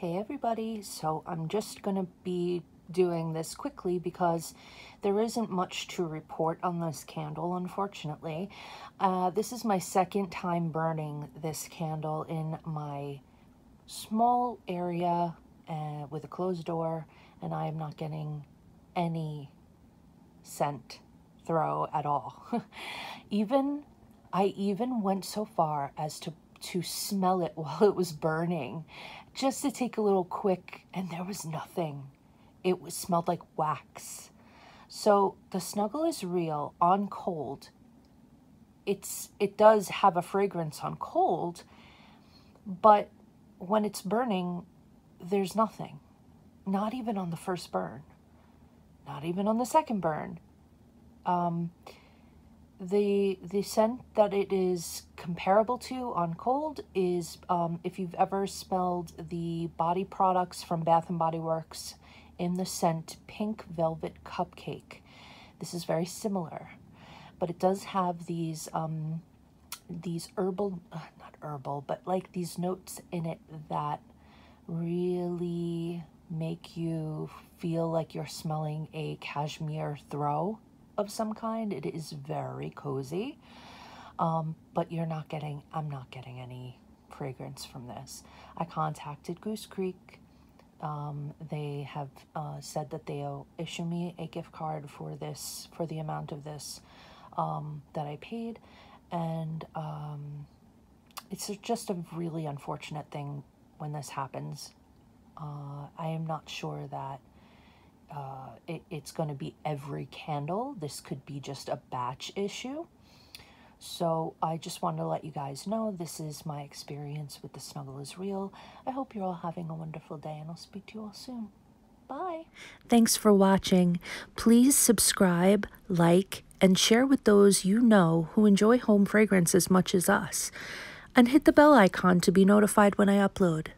Hey everybody, so I'm just to be doing this quickly because there isn't much to report on this candle, unfortunately. Uh, this is my second time burning this candle in my small area uh, with a closed door, and I am not getting any scent throw at all. even, I even went so far as to to smell it while it was burning just to take a little quick and there was nothing. It was smelled like wax. So the snuggle is real on cold. It's it does have a fragrance on cold but when it's burning there's nothing. Not even on the first burn. Not even on the second burn. Um the the scent that it is comparable to on cold is um, if you've ever smelled the body products from Bath and Body Works in the scent Pink Velvet Cupcake. This is very similar, but it does have these um, these herbal, uh, not herbal, but like these notes in it that really make you feel like you're smelling a cashmere throw of some kind. It is very cozy, um, but you're not getting, I'm not getting any fragrance from this. I contacted Goose Creek. Um, they have uh, said that they'll issue me a gift card for this, for the amount of this um, that I paid. And um, it's just a really unfortunate thing when this happens. Uh, I am not sure that uh, it, it's going to be every candle. This could be just a batch issue. So I just wanted to let you guys know this is my experience with the Snuggle is Real. I hope you're all having a wonderful day and I'll speak to you all soon. Bye. Thanks for watching. Please subscribe, like, and share with those you know who enjoy home fragrance as much as us. And hit the bell icon to be notified when I upload.